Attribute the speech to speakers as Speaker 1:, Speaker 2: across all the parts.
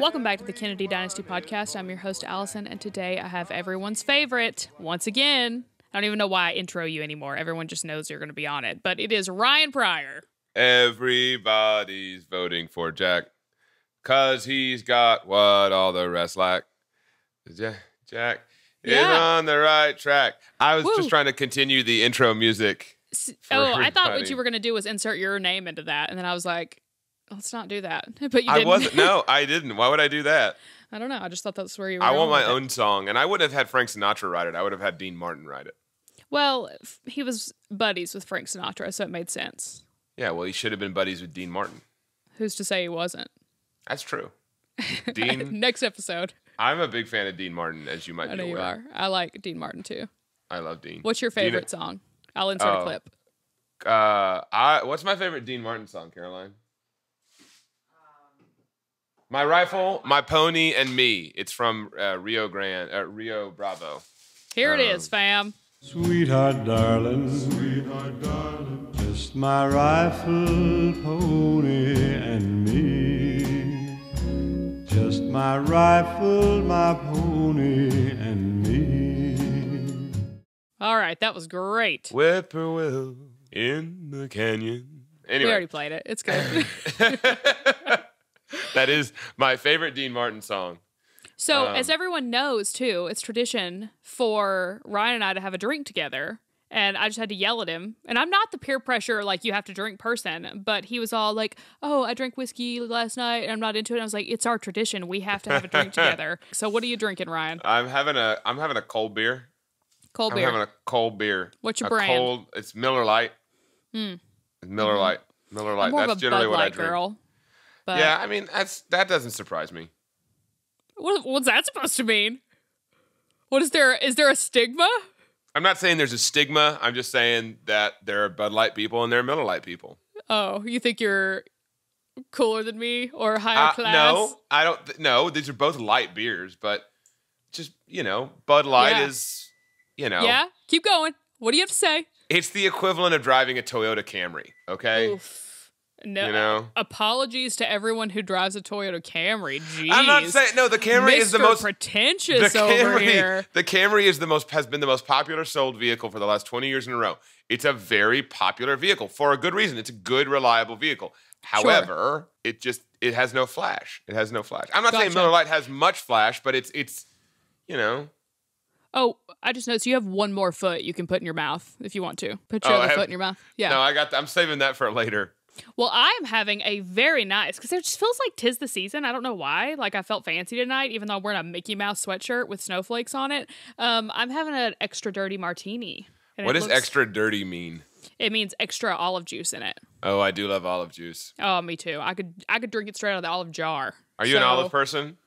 Speaker 1: Welcome back to the Kennedy Dynasty podcast. I'm your host, Alyson, and today I have everyone's favorite, once again. I don't even know why I intro you anymore. Everyone just knows you're going to be on it, but it is Ryan Pryor.
Speaker 2: Everybody's voting for Jack because he's got what all the rest lack. Jack, Jack is on the right track. I was
Speaker 1: Woo.
Speaker 2: just trying to continue the intro music.
Speaker 1: Oh, I thought what you were going to do was insert your name into that, and then I was like, let's not do that. But you
Speaker 2: I
Speaker 1: didn't.
Speaker 2: wasn't. No, I didn't. Why would I do that?
Speaker 1: I don't know. I just thought that's where you were.
Speaker 2: I want my
Speaker 1: with it.
Speaker 2: own song, and I wouldn't have had Frank Sinatra write it. I would have had Dean Martin write it.
Speaker 1: Well, f- he was buddies with Frank Sinatra, so it made sense.
Speaker 2: Yeah, well, he should have been buddies with Dean Martin.
Speaker 1: Who's to say he wasn't?
Speaker 2: That's true. Dean,
Speaker 1: Next episode.
Speaker 2: I'm a big fan of Dean Martin, as you might
Speaker 1: I
Speaker 2: be
Speaker 1: know you are. I like Dean Martin too.
Speaker 2: I love Dean.
Speaker 1: What's your
Speaker 2: Do you know-
Speaker 1: favorite song? I'll insert a
Speaker 2: Oh.
Speaker 1: clip.
Speaker 2: Uh, I what's my favorite Dean Martin song, Caroline? My rifle, my pony, and me. It's from uh, Rio Grande, uh, Rio Bravo.
Speaker 1: Here it
Speaker 2: Um,
Speaker 1: is, fam.
Speaker 3: Sweetheart, darling, sweetheart, darling, just my rifle, pony, and me. Just my rifle, my pony, and me.
Speaker 1: All right, that was great.
Speaker 2: Whippoorwill in the canyon.
Speaker 1: We already played it. It's good.
Speaker 2: that is my favorite Dean Martin song.
Speaker 1: so,
Speaker 2: Um,
Speaker 1: as everyone knows, too, it's tradition for Ryan and I to have a drink together. And I just had to yell at him. And I'm not the peer pressure, like, you have to drink person. But he was all like, oh, I drank whiskey last night and I'm not into it. And I was like, it's our tradition. We have to have a drink together. So, what are you drinking, Ryan?
Speaker 2: I'm having a I'm having a cold beer.
Speaker 1: Cold beer.
Speaker 2: I'm having a cold beer.
Speaker 1: What's your
Speaker 2: a
Speaker 1: brand?
Speaker 2: Cold. It's Miller Lite. It's Miller Lite. Miller Lite. That's generally
Speaker 1: Bud
Speaker 2: what I drink.
Speaker 1: girl. But
Speaker 2: yeah, I mean that's that doesn't surprise me.
Speaker 1: what, what's that supposed to mean? What is there? Is there a stigma?
Speaker 2: I'm not saying there's a stigma. I'm just saying that there are Bud Light people and there are Miller Light people.
Speaker 1: Oh, you think you're cooler than me or higher
Speaker 2: Uh,
Speaker 1: class?
Speaker 2: no, I don't. Th- no, these are both light beers, but just you know, Bud Light
Speaker 1: Yeah.
Speaker 2: is you know,
Speaker 1: Yeah, keep going. What do you have to say?
Speaker 2: it's the equivalent of driving a Toyota Camry. Okay,
Speaker 1: Oof. No.
Speaker 2: you uh, know.
Speaker 1: Apologies to everyone who drives a Toyota Camry. Jeez.
Speaker 2: I'm not saying no. The Camry is the most
Speaker 1: pretentious
Speaker 2: the
Speaker 1: over
Speaker 2: Camry,
Speaker 1: here.
Speaker 2: the Camry is the most has been the most popular sold vehicle for the last 20 years in a row. It's a very popular vehicle for a good reason. It's a good, reliable vehicle. However, it just it has no flash. It has no flash. I'm not saying Miller Lite has much flash, but it's it's you know
Speaker 1: Oh, I just noticed you have one more foot you can put in your mouth if you want to. Put your
Speaker 2: Oh,
Speaker 1: other
Speaker 2: have-
Speaker 1: foot in your mouth. Yeah.
Speaker 2: no. I got. I'm saving that for later.
Speaker 1: Well, I am having a very nice because it just feels like tis the season. I don't know why. Like I felt fancy tonight, even though I'm wearing a Mickey Mouse sweatshirt with snowflakes on it. Um, I'm having an extra dirty martini.
Speaker 2: What does
Speaker 1: looks-
Speaker 2: extra dirty mean?
Speaker 1: It means extra olive juice in it.
Speaker 2: Oh, I do love olive juice.
Speaker 1: Oh, me too. I could I could drink it straight out of the olive jar.
Speaker 2: Are you an olive person?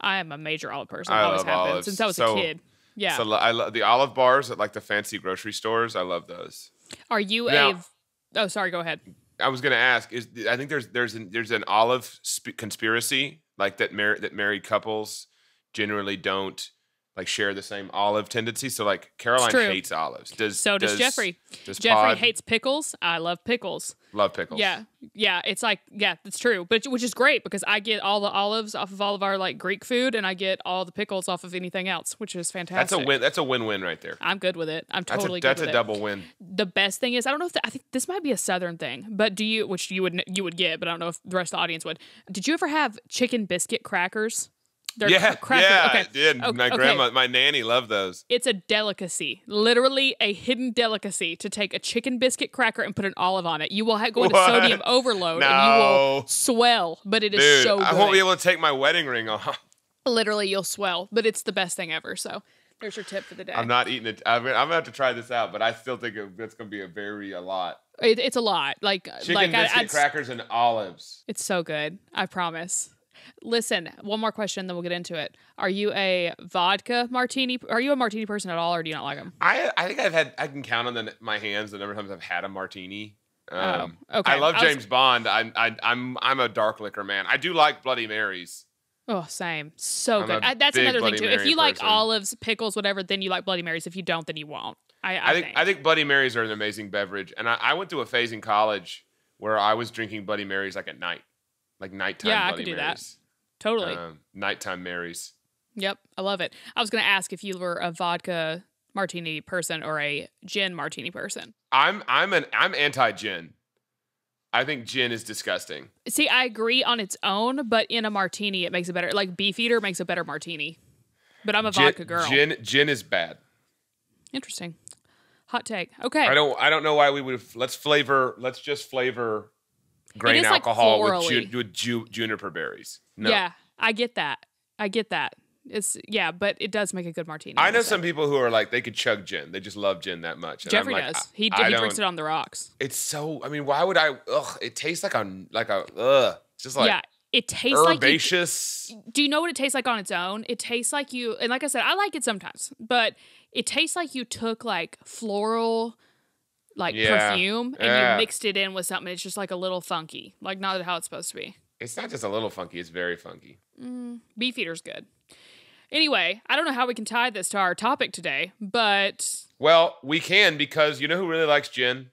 Speaker 1: I am a major olive person.
Speaker 2: I
Speaker 1: always
Speaker 2: love
Speaker 1: have been since I was
Speaker 2: So-
Speaker 1: a kid. Yeah.
Speaker 2: So I love the olive bars at like the fancy grocery stores. I love those.
Speaker 1: Are you
Speaker 2: Now-
Speaker 1: a? Oh, sorry. Go ahead.
Speaker 2: I was going to ask is I think there's there's an, there's an olive sp- conspiracy like that mar- that married couples generally don't like share the same olive tendency. So like Caroline hates olives. Does
Speaker 1: So does, Jeffrey.
Speaker 2: Does
Speaker 1: Jeffrey
Speaker 2: Pod
Speaker 1: hates pickles. I love pickles.
Speaker 2: love pickles?
Speaker 1: Yeah, yeah. It's like yeah, that's true. But which is great because I get all the olives off of all of our like Greek food, and I get all the pickles off of anything else, which is fantastic.
Speaker 2: that's a win. That's a win-win right there.
Speaker 1: I'm good with it. I'm
Speaker 2: That's
Speaker 1: totally
Speaker 2: a that's a double win.
Speaker 1: The best thing is I don't know if the, I think this might be a southern thing, but do you which you would you would get, but I don't know if the rest of the audience would. Did you ever have chicken biscuit crackers? They're
Speaker 2: Yeah,
Speaker 1: cra- crackers.
Speaker 2: yeah,
Speaker 1: okay.
Speaker 2: I did.
Speaker 1: O-
Speaker 2: my grandma, my nanny loved those.
Speaker 1: It's a delicacy, literally a hidden delicacy to take a chicken biscuit cracker and put an olive on it. You will ha- go into
Speaker 2: What?
Speaker 1: sodium overload and you will
Speaker 2: No.
Speaker 1: swell, but it is
Speaker 2: Dude,
Speaker 1: so good.
Speaker 2: I won't be able to take my wedding ring off.
Speaker 1: literally, you'll swell, but it's the best thing ever. So there's your tip for the day.
Speaker 2: I'm not eating it. I'm, gonna- I'm gonna have to try this out, but I still think that's gonna be a very a lot.
Speaker 1: It, it's a lot. Like,
Speaker 2: Chicken
Speaker 1: like
Speaker 2: biscuit
Speaker 1: I'd-
Speaker 2: crackers and olives.
Speaker 1: it's so good. I promise. Listen, one more question, then we'll get into it. Are you a vodka martini? Are you a martini person at all, or do you not like them?
Speaker 2: I I think I've had I can count on the, my hands the number of times I've had a martini. Um,
Speaker 1: Oh, okay.
Speaker 2: I love
Speaker 1: I was-
Speaker 2: James Bond. I, I I'm I'm a dark liquor man. I do like Bloody Marys.
Speaker 1: Oh, same. So
Speaker 2: I'm
Speaker 1: good. I, that's another thing
Speaker 2: Bloody
Speaker 1: too. if
Speaker 2: Mary
Speaker 1: you like olives, pickles, whatever, then you like Bloody Marys. If you don't, then you won't. I, I,
Speaker 2: I think I think Bloody Marys are an amazing beverage, and I, I went through a phase in college where I was drinking Bloody Marys like at night, like nighttime.
Speaker 1: Yeah, I
Speaker 2: Bloody
Speaker 1: could do that. Totally.
Speaker 2: Um, nighttime Marys.
Speaker 1: Yep, I love it. I was going to ask if you were a vodka martini person or a gin martini person.
Speaker 2: I'm I'm an I'm anti gin. I think gin is disgusting.
Speaker 1: See, I agree on its own, but in a martini, it makes it better. Like Beefeater makes a better martini. But I'm a
Speaker 2: Gin,
Speaker 1: vodka girl.
Speaker 2: Gin gin is bad.
Speaker 1: Interesting. Hot take. Okay.
Speaker 2: I don't I don't know why we would let's flavor let's just flavor grain
Speaker 1: is, like,
Speaker 2: alcohol with, ju- with ju- juniper berries. No.
Speaker 1: Yeah, I get that. I get that. It's yeah, but it does make a good martini.
Speaker 2: I know
Speaker 1: say.
Speaker 2: some people who are like they could chug gin. They just love gin that much. And I'm
Speaker 1: Jeffrey
Speaker 2: like,
Speaker 1: does. He, he drinks it on the rocks.
Speaker 2: It's so. I mean, why would I? Ugh, it tastes like a like a ugh. It's just like
Speaker 1: yeah, it tastes like
Speaker 2: herbaceous.
Speaker 1: do you know what it tastes like on its own? It tastes like you, and like I said, I like it sometimes, but it tastes like you took like floral, like
Speaker 2: Yeah.
Speaker 1: perfume, and
Speaker 2: Yeah.
Speaker 1: you mixed it in with something. It's just like a little funky, like not how it's supposed to be.
Speaker 2: it's not just a little funky. It's very funky.
Speaker 1: Beefeater's good. Anyway, I don't know how we can tie this to our topic today, but
Speaker 2: Well, we can because you know who really likes gin?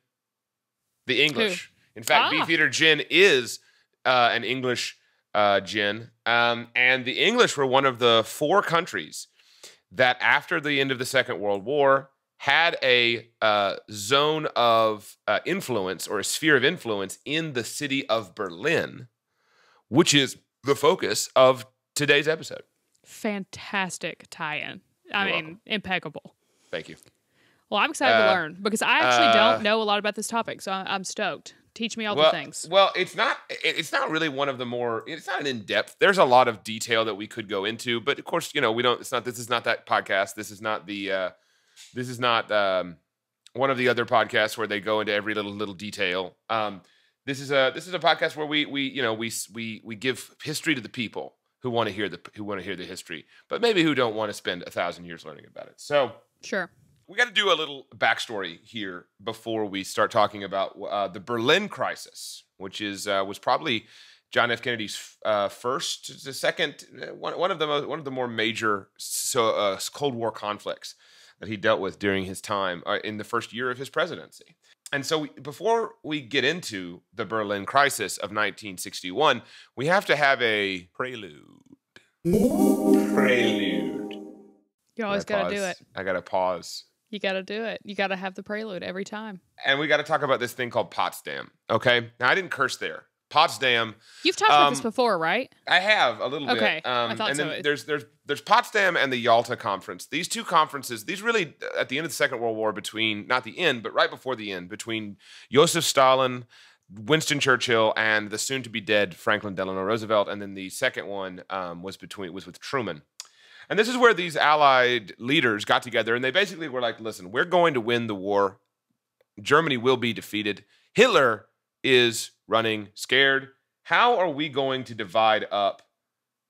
Speaker 2: The English. In fact,
Speaker 1: Ah.
Speaker 2: Beefeater gin is uh, an English uh, gin, um, and the English were one of the four countries that, after the end of the Second World War, had a uh, zone of uh, influence or a sphere of influence in the city of Berlin, which is the focus of today's episode.
Speaker 1: fantastic tie-in. I
Speaker 2: You're
Speaker 1: mean,
Speaker 2: welcome.
Speaker 1: impeccable.
Speaker 2: Thank you.
Speaker 1: Well, I'm excited
Speaker 2: Uh,
Speaker 1: to learn because I actually
Speaker 2: uh,
Speaker 1: don't know a lot about this topic, so I'm stoked. Teach me all
Speaker 2: well,
Speaker 1: the things.
Speaker 2: Well, it's not. It's not really one of the more. It's not an in depth. There's a lot of detail that we could go into, but of course, you know, we don't. It's not. This is not that podcast. This is not the. uh This is not um one of the other podcasts where they go into every little little detail. Um, this is a this is a podcast where we we you know we we we give history to the people who want to hear the who want to hear the history, but maybe who don't want to spend a thousand years learning about it. So
Speaker 1: Sure.
Speaker 2: we got to do a little backstory here before we start talking about uh, the Berlin crisis, which is uh, was probably John F. Kennedy's uh, first, the second, uh, one, one of the most, one of the more major so, uh, Cold War conflicts that he dealt with during his time uh, in the first year of his presidency. And so, we, before we get into the Berlin crisis of 1961, we have to have a prelude. Prelude.
Speaker 1: You always
Speaker 2: I
Speaker 1: got to do it.
Speaker 2: I got to pause.
Speaker 1: You got to do it. You got to have the prelude every time.
Speaker 2: and we got to talk about this thing called Potsdam. Okay, now I didn't curse there. Potsdam,
Speaker 1: You've talked about this
Speaker 2: Um,
Speaker 1: before, right?
Speaker 2: I have a little
Speaker 1: Okay,
Speaker 2: bit.
Speaker 1: I thought
Speaker 2: and
Speaker 1: so.
Speaker 2: then there's there's there's Potsdam and the Yalta Conference. These two conferences, these really at the end of the Second World War, between not the end, but right before the end, between Joseph Stalin, Winston Churchill, and the soon-to-be dead Franklin Delano Roosevelt, and then the second one um, was between was with Truman. And this is where these Allied leaders got together, and they basically were like, "Listen, we're going to win the war. Germany will be defeated. Hitler is running scared. How are we going to divide up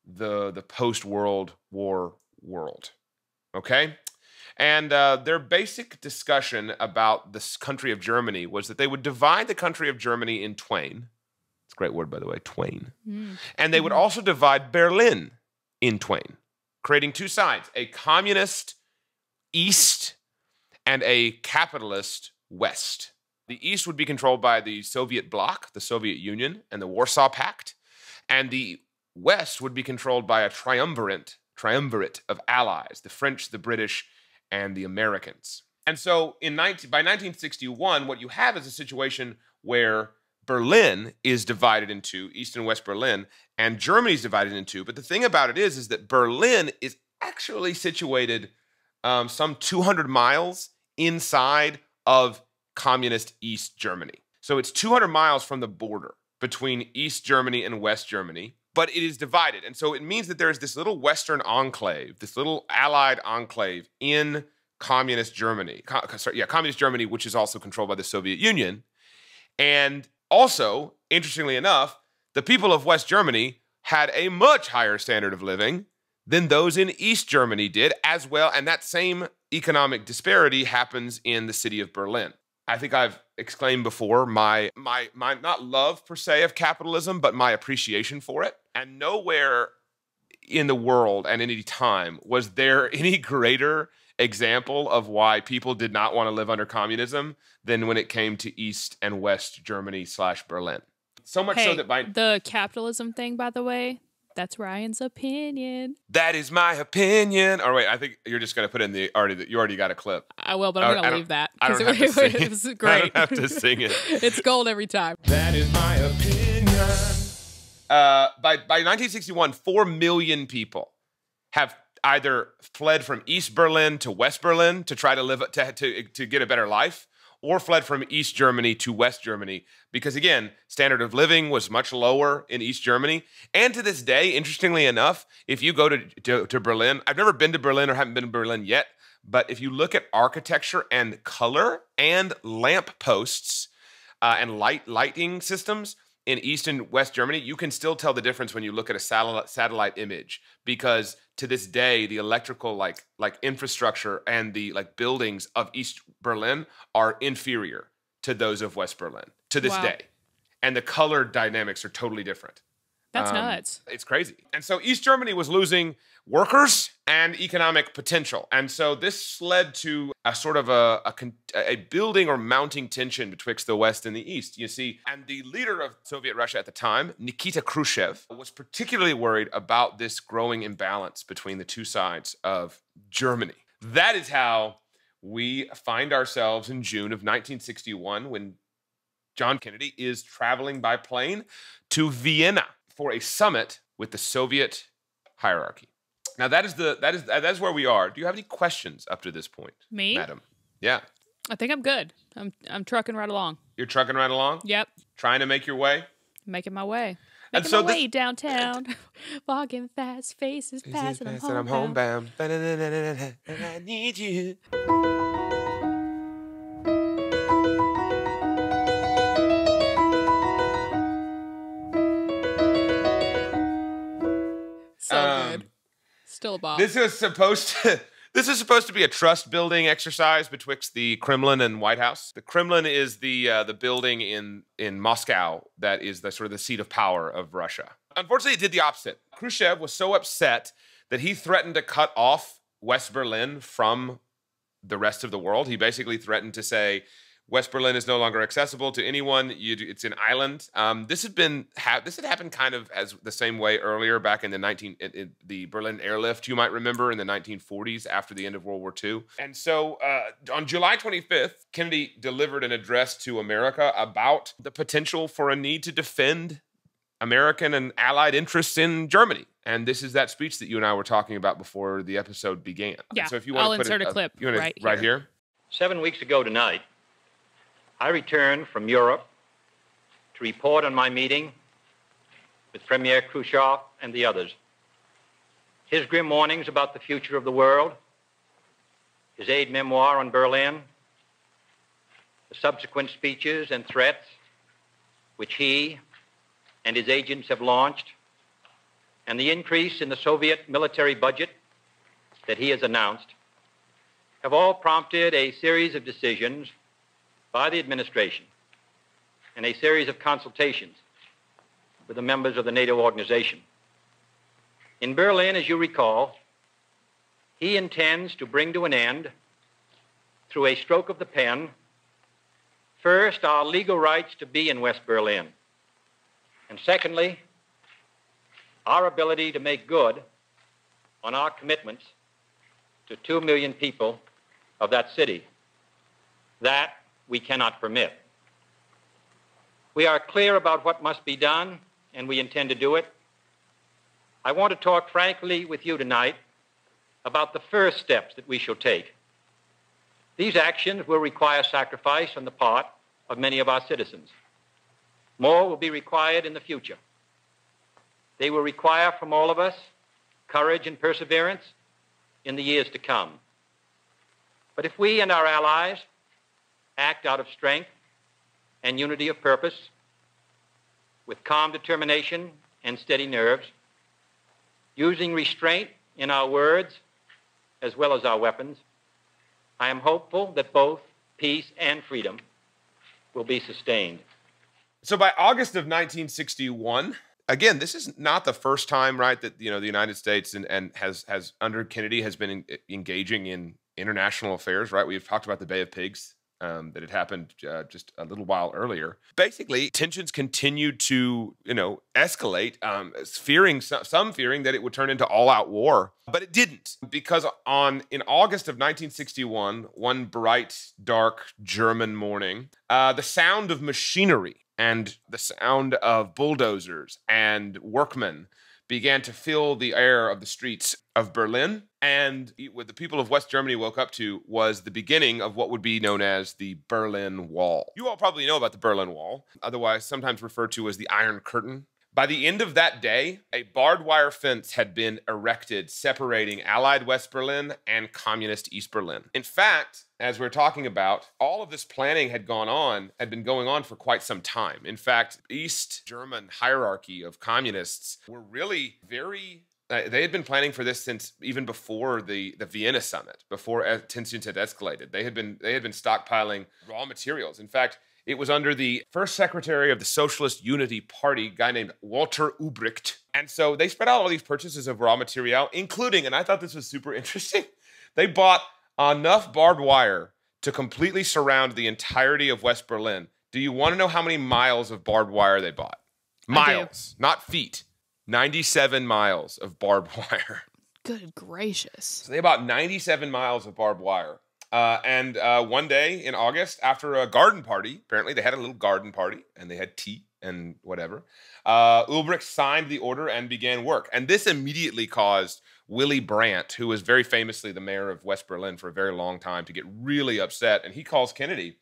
Speaker 2: the the post World War world?" Okay. And uh, their basic discussion about this country of Germany was that they would divide the country of Germany in twain. It's a great word, by the way, twain.
Speaker 1: Mm.
Speaker 2: And they would
Speaker 1: Mhm.
Speaker 2: also divide Berlin in twain, creating two sides a communist east and a capitalist west. The east would be controlled by the Soviet bloc, the Soviet Union, and the Warsaw Pact. And the west would be controlled by a triumvirate, triumvirate of allies the French, the British, and the Americans. And so in 19, by 1961, what you have is a situation where Berlin is divided into East and West Berlin, and Germany is divided into. But the thing about it is, is that Berlin is actually situated um, some 200 miles inside of communist East Germany. So it's 200 miles from the border between East Germany and West Germany, but it is divided. And so it means that there's this little Western enclave, this little allied enclave in communist Germany. Sorry, yeah, communist Germany, which is also controlled by the Soviet Union. And also, interestingly enough, the people of West Germany had a much higher standard of living than those in East Germany did as well. And that same economic disparity happens in the city of Berlin. I think I've exclaimed before my my my not love per se of capitalism, but my appreciation for it. And nowhere in the world at any time was there any greater example of why people did not want to live under communism than when it came to East and West Germany slash Berlin. So much
Speaker 1: Hey,
Speaker 2: so that by
Speaker 1: the capitalism thing, by the way, That's Ryan's opinion.
Speaker 2: That is my opinion. Or wait, I think you're just gonna put in the already. That you already got a clip.
Speaker 1: I will, but I'm
Speaker 2: I- I
Speaker 1: gonna
Speaker 2: don't-
Speaker 1: leave that
Speaker 2: I don't
Speaker 1: it,
Speaker 2: have to sing
Speaker 1: it
Speaker 2: it.
Speaker 1: was
Speaker 2: I don't have to sing it.
Speaker 1: it's gold every time.
Speaker 2: That is my opinion. Uh, by by 1961, four million people have either fled from East Berlin to West Berlin to try to live to to, to get a better life, or fled from East Germany to West Germany because again, standard of living was much lower in East Germany. And to this day, interestingly enough, if you go to to, to Berlin, I've never been to Berlin or haven't been to Berlin yet, but if you look at architecture and color and lamp posts uh, and light lighting systems in East and West Germany, you can still tell the difference when you look at a satellite satellite image because to this day the electrical like like infrastructure and the like buildings of East Berlin are inferior to those of West Berlin to this
Speaker 1: Wow.
Speaker 2: day. And the color dynamics are totally different.
Speaker 1: That's
Speaker 2: Um,
Speaker 1: nuts.
Speaker 2: It's crazy. And so East Germany was losing workers and economic potential. And so this led to a sort of a, a, a building or mounting tension betwixt the West and the East. You see, and the leader of Soviet Russia at the time, Nikita Khrushchev, was particularly worried about this growing imbalance between the two sides of Germany. That is how we find ourselves in June of 1961 when John Kennedy is traveling by plane to Vienna for a summit with the Soviet hierarchy. Now that is the that is that is where we are. Do you have any questions up to this point,
Speaker 1: Me?
Speaker 2: madam? Yeah,
Speaker 1: I think I'm good. I'm I'm trucking right along.
Speaker 2: you're trucking right along,
Speaker 1: Yep,
Speaker 2: trying to make your way.
Speaker 1: making my way.
Speaker 2: And
Speaker 1: Making
Speaker 2: so
Speaker 1: my
Speaker 2: this-
Speaker 1: way downtown, walking fast, faces passing. I'm
Speaker 2: And I'm
Speaker 1: homebound.
Speaker 2: homebound. And I need you.
Speaker 1: Still a.
Speaker 2: This is supposed to. This is supposed to be a trust building exercise betwixt the Kremlin and White House. The Kremlin is the uh, the building in in Moscow that is the sort of the seat of power of Russia. Unfortunately, it did the opposite. Khrushchev was so upset that he threatened to cut off West Berlin from the rest of the world. He basically threatened to say West Berlin is no longer accessible to anyone. You, it's an island. Um, this had been ha- this had happened kind of as the same way earlier back in the 19 in, in the Berlin airlift. You might remember in the 1940s after the end of World War II. And so uh, on July 25th, Kennedy delivered an address to America about the potential for a need to defend American and Allied interests in Germany. And this is that speech that you and I were talking about before the episode began.
Speaker 1: Yeah,
Speaker 2: So if you want
Speaker 1: I'll
Speaker 2: to put
Speaker 1: insert
Speaker 2: it,
Speaker 1: a clip
Speaker 2: you wanna-
Speaker 1: right
Speaker 2: right
Speaker 1: here.
Speaker 2: here.
Speaker 4: Seven weeks ago tonight, I returned from Europe to report on my meeting with Premier Khrushchev and the others. His grim warnings about the future of the world, his aide-memoire on Berlin, the subsequent speeches and threats which he and his agents have launched, and the increase in the Soviet military budget that he has announced have all prompted a series of decisions by the administration and a series of consultations with the members of the NATO organization. In Berlin, as you recall, he intends to bring to an end, through a stroke of the pen, first, our legal rights to be in West Berlin, and secondly, our ability to make good on our commitments to two million people of that city. That we cannot permit. We are clear about what must be done, and we intend to do it. I want to talk frankly with you tonight about the first steps that we shall take. These actions will require sacrifice on the part of many of our citizens. More will be required in the future. They will require from all of us courage and perseverance in the years to come. But if we and our allies act out of strength and unity of purpose, with calm determination and steady nerves, using restraint in our words as well as our weapons, I am hopeful that both peace and freedom will be sustained.
Speaker 2: So by August of 1961, again, this is not the first time, right, that you know the United States and, and has has under Kennedy has been en- engaging in international affairs, right? We've talked about the Bay of Pigs um, that had happened uh, just a little while earlier. Basically, tensions continued to, you know, escalate, um, fearing some fearing that it would turn into all-out war, but it didn't because on in August of 1961, one bright, dark German morning, uh, the sound of machinery and the sound of bulldozers and workmen began to fill the air of the streets of Berlin. And what the people of West Germany woke up to was the beginning of what would be known as the Berlin Wall. You all probably know about the Berlin Wall, otherwise sometimes referred to as the Iron Curtain. By the end of that day, a barbed wire fence had been erected separating Allied West Berlin and Communist East Berlin. In fact, as we're talking about, all of this planning had gone on, had been going on for quite some time. In fact, East German hierarchy of communists were really very Uh, they had been planning for this since even before the, the Vienna summit, before tensions had escalated. They had been they had been stockpiling raw materials. In fact, it was under the first secretary of the Socialist Unity Party, a guy named Walter Ulbricht. And so they spread out all these purchases of raw material, including, and I thought this was super interesting, they bought enough barbed wire to completely surround the entirety of West Berlin. Do you want to know how many miles of barbed wire they bought? Miles, not feet. 97 miles of barbed wire.
Speaker 1: Good gracious.
Speaker 2: So they bought 97 miles of barbed wire. Uh, and uh, one day in August, after a garden party, apparently they had a little garden party and they had tea and whatever. Uh, Ulbricht signed the order and began work. And this immediately caused Willy Brandt, who was very famously the mayor of West Berlin for a very long time, to get really upset. And he calls Kennedy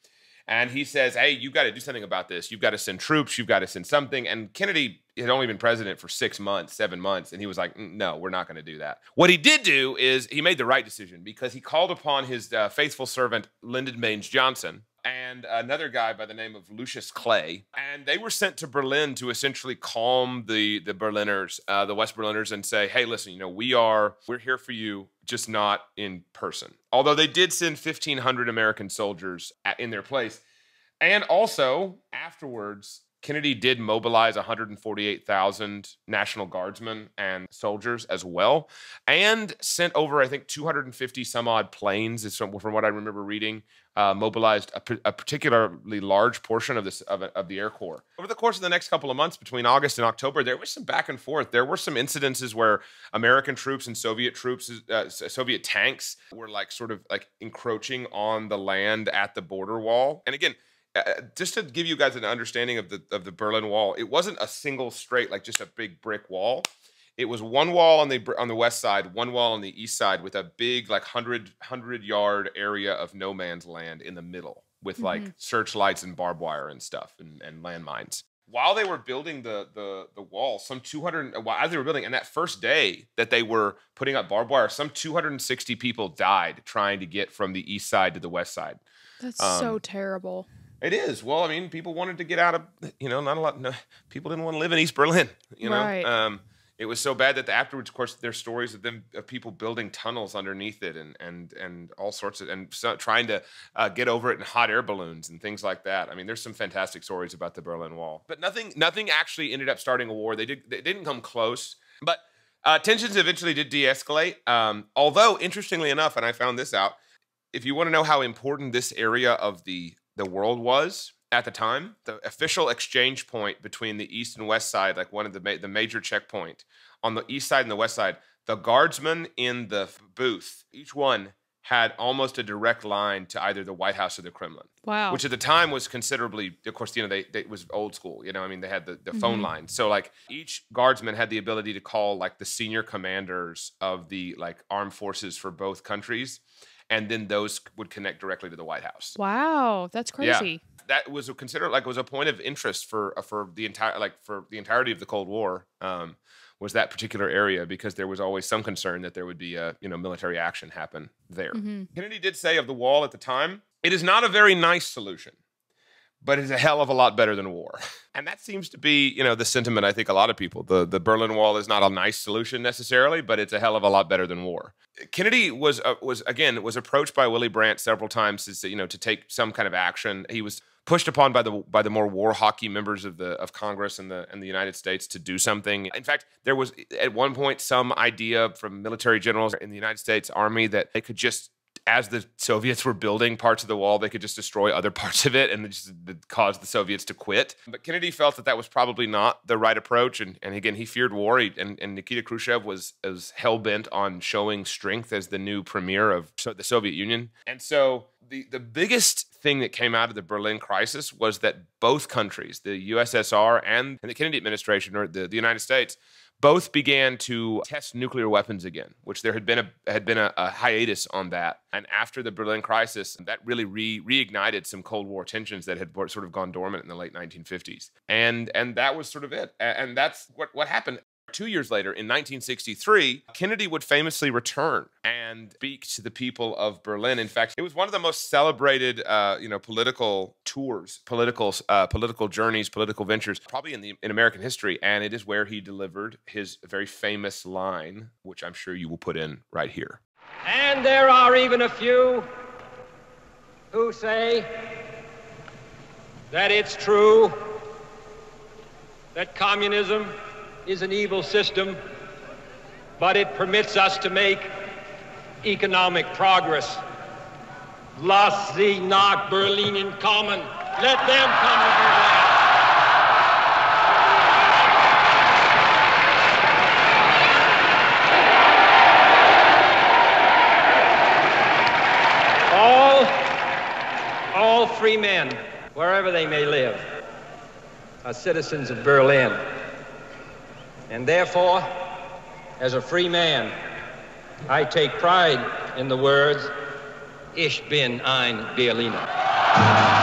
Speaker 2: and he says, Hey, you've got to do something about this. You've got to send troops. You've got to send something. And Kennedy had only been president for six months, seven months. And he was like, No, we're not going to do that. What he did do is he made the right decision because he called upon his uh, faithful servant, Lyndon Baines Johnson, and another guy by the name of Lucius Clay, and they were sent to Berlin to essentially calm the the Berliners, uh, the West Berliners, and say, "Hey, listen, you know, we are we're here for you, just not in person." Although they did send 1,500 American soldiers in their place, and also afterwards Kennedy did mobilize 148,000 National Guardsmen and soldiers as well, and sent over, I think, 250 some odd planes, is from, from what I remember reading, uh, mobilized a, a, particularly large portion of this of, of, the Air Corps. Over the course of the next couple of months, between August and October, there was some back and forth. There were some incidences where American troops and Soviet troops, uh, Soviet tanks, were like sort of like encroaching on the land at the border wall. And again, uh, just to give you guys an understanding of the of the Berlin Wall, it wasn't a single straight like just a big brick wall. It was one wall on the on the west side, one wall on the east side, with a big like 100, 100 yard area of no man's land in the middle, with like mm-hmm. searchlights and barbed wire and stuff and, and landmines. While they were building the the the wall, some two hundred while as they were building, and that first day that they were putting up barbed wire, some two hundred and sixty people died trying to get from the east side to the west side.
Speaker 1: That's um, so terrible.
Speaker 2: It is. Well, I mean, people wanted to get out of, you know, not a lot. No, people didn't want to live in East Berlin. You know,
Speaker 1: right.
Speaker 2: um, it was so bad that the, afterwards, of course, there's stories of them of people building tunnels underneath it and and and all sorts of and so, trying to uh, get over it in hot air balloons and things like that. I mean, there's some fantastic stories about the Berlin Wall, but nothing nothing actually ended up starting a war. They did they didn't come close, but uh, tensions eventually did de-escalate. Um, although, interestingly enough, and I found this out, if you want to know how important this area of the the world was at the time. The official exchange point between the east and west side, like one of the ma- the major checkpoint on the east side and the west side, the guardsmen in the booth, each one had almost a direct line to either the White House or the Kremlin.
Speaker 1: Wow.
Speaker 2: Which at the time was considerably, of course, you know, they, they it was old school. You know, I mean, they had the, the mm-hmm. phone line. So like each guardsman had the ability to call like the senior commanders of the like armed forces for both countries and then those would connect directly to the White House.
Speaker 1: Wow, that's crazy.
Speaker 2: Yeah, that was considered like was a point of interest for uh, for the entire like for the entirety of the Cold War. Um, was that particular area because there was always some concern that there would be a you know military action happen there. Mm-hmm. Kennedy did say of the wall at the time, it is not a very nice solution but it's a hell of a lot better than war. And that seems to be, you know, the sentiment I think a lot of people. The the Berlin Wall is not a nice solution necessarily, but it's a hell of a lot better than war. Kennedy was uh, was again was approached by Willy Brandt several times to you know to take some kind of action. He was pushed upon by the by the more war hawky members of the of Congress and the and the United States to do something. In fact, there was at one point some idea from military generals in the United States Army that they could just as the Soviets were building parts of the wall, they could just destroy other parts of it and just it caused the Soviets to quit. But Kennedy felt that that was probably not the right approach. And, and again, he feared war. He, and, and Nikita Khrushchev was, was hell bent on showing strength as the new premier of the Soviet Union. And so the, the biggest thing that came out of the Berlin crisis was that both countries, the USSR and, and the Kennedy administration or the, the United States, both began to test nuclear weapons again, which there had been a had been a, a hiatus on that. And after the Berlin crisis, that really re, reignited some Cold War tensions that had sort of gone dormant in the late 1950s. And and that was sort of it. And that's what what happened. Two years later, in 1963, Kennedy would famously return and speak to the people of Berlin. In fact, it was one of the most celebrated, uh, you know, political tours, political, uh, political journeys, political ventures, probably in the in American history. And it is where he delivered his very famous line, which I'm sure you will put in right here.
Speaker 5: And there are even a few who say that it's true that communism is an evil system, but it permits us to make economic progress. Lass sie nach Berlin kommen. Let them come to Berlin. All, all free men, wherever they may live, are citizens of Berlin. And therefore, as a free man, I take pride in the words, Ich bin ein Berliner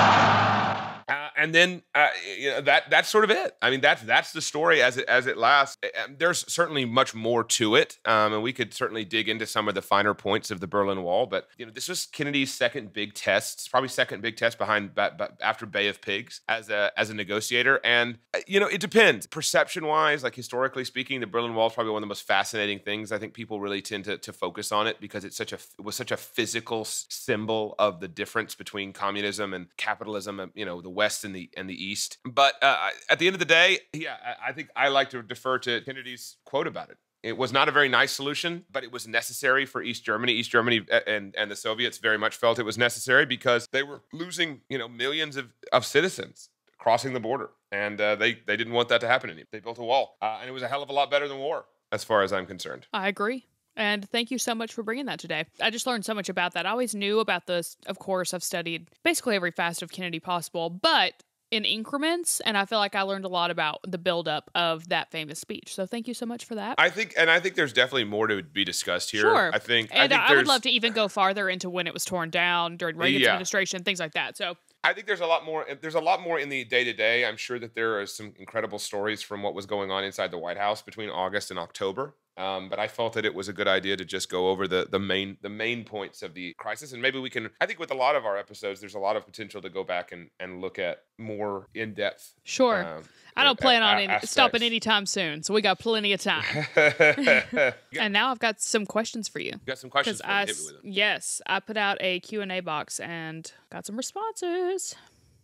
Speaker 2: and then uh, you know, that that's sort of it. I mean, that's that's the story as it as it lasts. There's certainly much more to it, um, and we could certainly dig into some of the finer points of the Berlin Wall. But you know, this was Kennedy's second big test. It's probably second big test behind after Bay of Pigs as a as a negotiator. And uh, you know, it depends perception wise, like historically speaking, the Berlin Wall is probably one of the most fascinating things. I think people really tend to to focus on it because it's such a it was such a physical symbol of the difference between communism and capitalism. You know, the West and the and the East. But uh, at the end of the day, yeah, I think I like to defer to Kennedy's quote about it. It was not a very nice solution, but it was necessary for East Germany. East Germany uh, and, and the Soviets very much felt it was necessary because they were losing, you know, millions of, of citizens crossing the border, and uh, they they didn't want that to happen. anymore. They built a wall, uh, and it was a hell of a lot better than war, as far as I'm concerned.
Speaker 1: I agree. And thank you so much for bringing that today. I just learned so much about that. I always knew about this. Of course, I've studied basically every facet of Kennedy possible, but in increments and i feel like i learned a lot about the buildup of that famous speech so thank you so much for that
Speaker 2: i think and i think there's definitely more to be discussed here
Speaker 1: sure.
Speaker 2: i think
Speaker 1: and
Speaker 2: i, think
Speaker 1: I would love to even go farther into when it was torn down during reagan's yeah. administration things like that so
Speaker 2: I think there's a lot more. There's a lot more in the day to day. I'm sure that there are some incredible stories from what was going on inside the White House between August and October. Um, but I felt that it was a good idea to just go over the the main the main points of the crisis, and maybe we can. I think with a lot of our episodes, there's a lot of potential to go back and and look at more in depth.
Speaker 1: Sure. Um, I don't plan on any, stopping anytime soon, so we got plenty of time. and now I've got some questions for you. you
Speaker 2: got some questions for I,
Speaker 1: Yes, I put out a Q&A box and got some responses.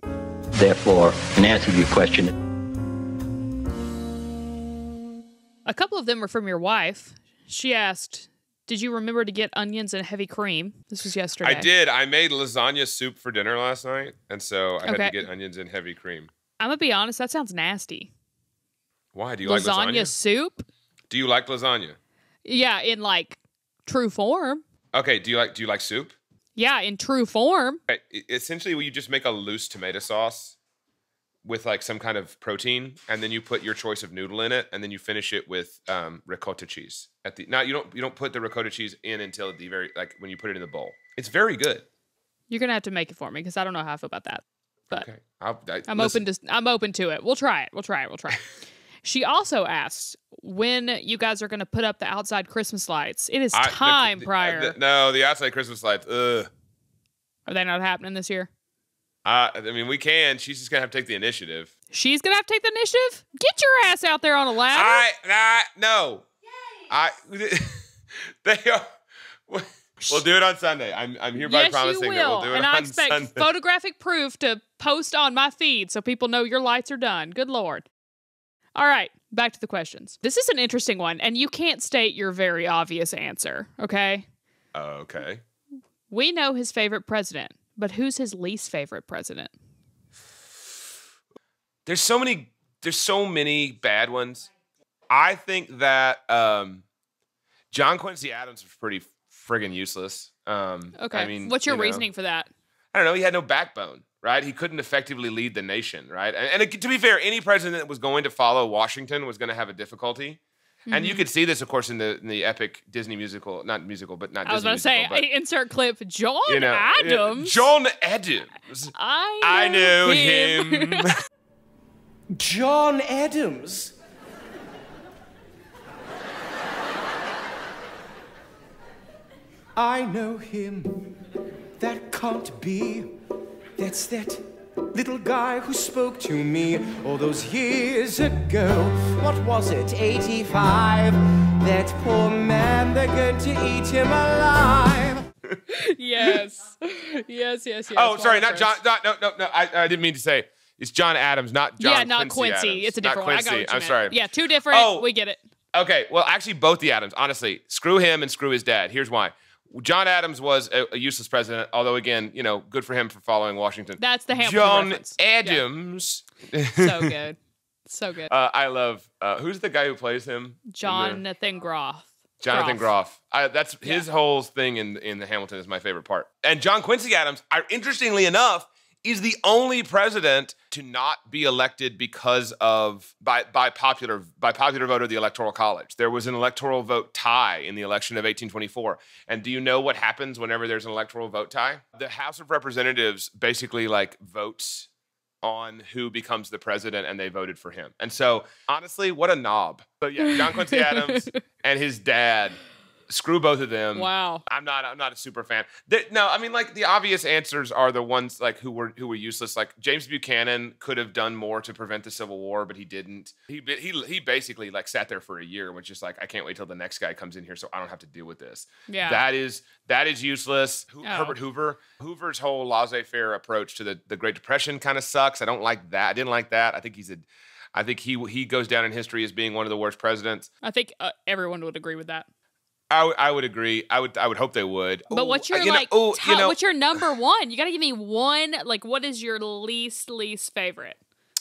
Speaker 6: Therefore, in answer to your question,
Speaker 1: a couple of them were from your wife. She asked, did you remember to get onions and heavy cream? This was yesterday.
Speaker 2: I did. I made lasagna soup for dinner last night, and so I okay. had to get onions and heavy cream.
Speaker 1: I'm gonna be honest. That sounds nasty.
Speaker 2: Why do you
Speaker 1: lasagna
Speaker 2: like lasagna
Speaker 1: soup?
Speaker 2: Do you like lasagna?
Speaker 1: Yeah, in like true form.
Speaker 2: Okay. Do you like Do you like soup?
Speaker 1: Yeah, in true form.
Speaker 2: Essentially, you just make a loose tomato sauce with like some kind of protein, and then you put your choice of noodle in it, and then you finish it with um, ricotta cheese. At the now, you don't you don't put the ricotta cheese in until the very like when you put it in the bowl. It's very good.
Speaker 1: You're gonna have to make it for me because I don't know how I feel about that. But okay.
Speaker 2: I,
Speaker 1: am open to I'm open to it. We'll try it. We'll try it. We'll try. It. she also asked when you guys are going to put up the outside Christmas lights. It is time
Speaker 2: the,
Speaker 1: prior.
Speaker 2: The, no, the outside Christmas lights. Ugh.
Speaker 1: Are they not happening this year?
Speaker 2: Uh, I mean, we can. She's just gonna have to take the initiative.
Speaker 1: She's gonna have to take the initiative. Get your ass out there on a ladder.
Speaker 2: I, I no. Yay. I. they are. We'll do it on Sunday. I'm, I'm hereby
Speaker 1: yes,
Speaker 2: promising that we'll do it
Speaker 1: and
Speaker 2: on
Speaker 1: I expect
Speaker 2: Sunday.
Speaker 1: photographic proof to post on my feed so people know your lights are done. Good lord. All right, back to the questions. This is an interesting one, and you can't state your very obvious answer, okay?
Speaker 2: Okay.
Speaker 1: We know his favorite president, but who's his least favorite president?
Speaker 2: There's so many. There's so many bad ones. I think that um, John Quincy Adams was pretty friggin' useless. Um,
Speaker 1: Okay.
Speaker 2: I mean,
Speaker 1: what's your
Speaker 2: you know,
Speaker 1: reasoning for that?
Speaker 2: I don't know. He had no backbone, right? He couldn't effectively lead the nation, right? And, and it- to be fair, any president that was going to follow Washington was going to have a difficulty. And
Speaker 1: Mm-hmm.
Speaker 2: you could see this, of course, in the in the epic Disney musical, not musical, but not
Speaker 1: I was
Speaker 2: Disney
Speaker 1: about to say,
Speaker 2: but,
Speaker 1: insert clip. John
Speaker 2: you know,
Speaker 1: Adams.
Speaker 2: John Adams.
Speaker 1: I
Speaker 2: I
Speaker 1: know
Speaker 2: know him.
Speaker 7: John Adams. I know him. That can't be. That's that little guy who spoke to me all those years ago. What was it, 85? That poor man, they're going to eat him alive.
Speaker 1: yes. yes, yes, yes.
Speaker 2: oh, sorry, not John. Not, no, no, no. I, I didn't mean to say. It's John Adams, not John.
Speaker 1: yeah, not
Speaker 2: Quincy.
Speaker 1: Quincy.
Speaker 2: Adams.
Speaker 1: It's a
Speaker 2: Not
Speaker 1: different one. I got
Speaker 2: Quincy.
Speaker 1: what you
Speaker 2: I'm
Speaker 1: meant.
Speaker 2: sorry.
Speaker 1: Yeah, two different.
Speaker 2: Oh.
Speaker 1: We get it.
Speaker 2: Okay, well, actually, both the Adams. Honestly, screw him and screw his dad. Here's why. John Adams was a, a useless president, although again, you know, good for him for following Washington.
Speaker 1: That's the Hamilton
Speaker 2: John
Speaker 1: reference. Yeah.
Speaker 2: Adams.
Speaker 1: So good. So good.
Speaker 2: Uh, I love. Uh, who's the guy who plays him?
Speaker 1: Jonathan Groff.
Speaker 2: Jonathan Groff. I, that's his whole thing in in the Hamilton is my favorite part. And John Quincy Adams, I, interestingly enough, is the only president to not be elected because of by by popular by popular vote of the Electoral College. There was an electoral vote tie in the election of 1824. And do you know what happens whenever there's an electoral vote tie? The House of Representatives basically like votes on who becomes the president and they voted for him. And so, honestly, what a knob. But yeah, John Quincy Adams and his dad, screw both of them.
Speaker 1: Wow.
Speaker 2: I'm not I'm not a super fan. They- no, I mean like the obvious answers are the ones like who were who were useless. Like James Buchanan could have done more to prevent the Civil War, but he didn't. He he he basically like sat there for a year, which is like I can't wait till the next guy comes in here so I don't have to deal with this.
Speaker 1: Yeah.
Speaker 2: That is that is useless. Hu-
Speaker 1: Oh.
Speaker 2: Herbert Hoover. Hoover's whole laissez-faire approach to the, the Great Depression kind of sucks. I don't like that. I didn't like that. I think he's a I think he he goes down in history as being one of the worst presidents.
Speaker 1: I think uh, everyone would agree with that.
Speaker 2: I, w- I would agree. I would I would hope they would.
Speaker 1: But
Speaker 2: Ooh,
Speaker 1: what's your
Speaker 2: you know-
Speaker 1: like?
Speaker 2: ooh,
Speaker 1: top-
Speaker 2: you know,
Speaker 1: what's your number one? You got to give me one. Like, what is your least least favorite?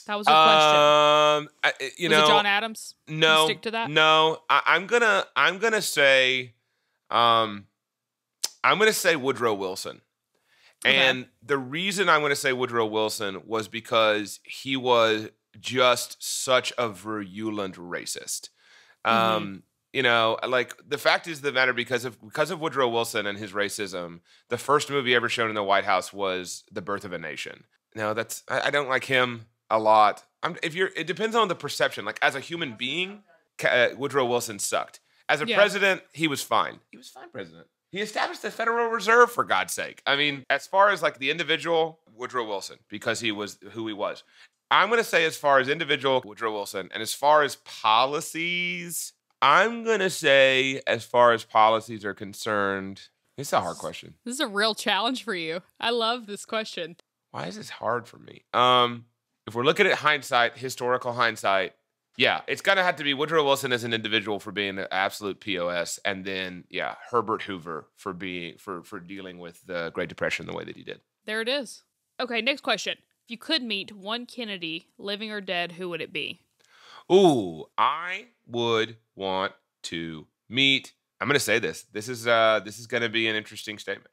Speaker 1: That was your question.
Speaker 2: Um, I, you
Speaker 1: was
Speaker 2: know,
Speaker 1: it John Adams? You
Speaker 2: no,
Speaker 1: stick to that.
Speaker 2: No, I, I'm gonna I'm gonna say, um, I'm gonna say Woodrow Wilson,
Speaker 1: Okay.
Speaker 2: and the reason I'm gonna say Woodrow Wilson was because he was just such a virulent racist.
Speaker 1: Mm-hmm.
Speaker 2: Um, you know, like the fact is the matter because of because of Woodrow Wilson and his racism. The first movie ever shown in the White House was The Birth of a Nation. No, that's I, I don't like him a lot. I'm, if you're, it depends on the perception. Like as a human being, uh, Woodrow Wilson sucked. As a
Speaker 1: Yeah.
Speaker 2: president, he was fine. He was fine president. He established the Federal Reserve for God's sake. I mean, as far as like the individual, Woodrow Wilson, because he was who he was. I'm gonna say as far as individual Woodrow Wilson, and as far as policies, I'm gonna say as far as policies are concerned, it's a hard question.
Speaker 1: This is a real challenge for you. I love this question.
Speaker 2: Why is this hard for me? Um, if we're looking at hindsight, historical hindsight, yeah, it's gonna have to be Woodrow Wilson as an individual for being an absolute POS, and then yeah, Herbert Hoover for being for for dealing with the Great Depression the way that he did.
Speaker 1: There it is. Okay, next question. If you could meet one Kennedy, living or dead, who would it be?
Speaker 2: Ooh, I would want to meet. I'm gonna say this. This is uh this is gonna be an interesting statement.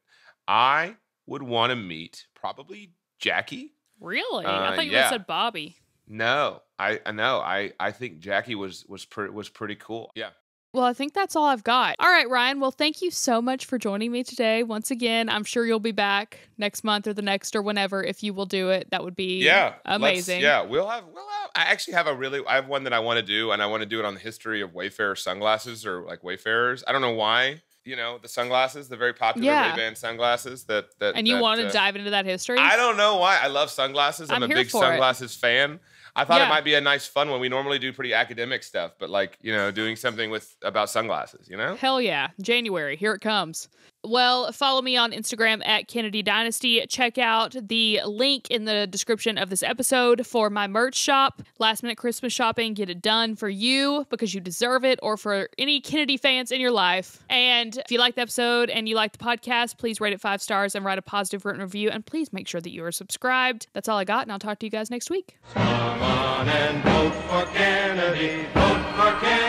Speaker 2: I would want to meet probably Jackie.
Speaker 1: Really?
Speaker 2: Uh,
Speaker 1: I thought you
Speaker 2: yeah.
Speaker 1: said Bobby.
Speaker 2: No, I I know. I I think Jackie was was pretty was pretty cool. Yeah.
Speaker 1: Well, I think that's all I've got. All right, Ryan. Well, thank you so much for joining me today. Once again, I'm sure you'll be back next month or the next or whenever if you will do it. That would be
Speaker 2: Yeah.
Speaker 1: amazing.
Speaker 2: Yeah, we'll have we'll have I actually have a really I have one that I want to do and I want to do it on the history of Wayfarer sunglasses or like Wayfarers. I don't know why. You know, the sunglasses, the very popular
Speaker 1: Yeah.
Speaker 2: Ray-Ban sunglasses that that
Speaker 1: And you
Speaker 2: that,
Speaker 1: want to
Speaker 2: uh,
Speaker 1: dive into that history?
Speaker 2: I don't know why. I love sunglasses. I'm,
Speaker 1: I'm
Speaker 2: a big
Speaker 1: for it.
Speaker 2: sunglasses fan. I thought
Speaker 1: Yeah.
Speaker 2: it might be a nice fun one. We normally do pretty academic stuff, but like, you know, doing something with about sunglasses, you know?
Speaker 1: Hell yeah. January. Here it comes. Well, follow me on Instagram at Kennedy Dynasty. Check out the link in the description of this episode for my merch shop. Last minute Christmas shopping, get it done for you because you deserve it, or for any Kennedy fans in your life. And if you like the episode and you like the podcast, please rate it five stars and write a positive written review. And please make sure that you are subscribed. That's all I got, and I'll talk to you guys next week.
Speaker 3: Come on and vote for Kennedy, vote for Kennedy.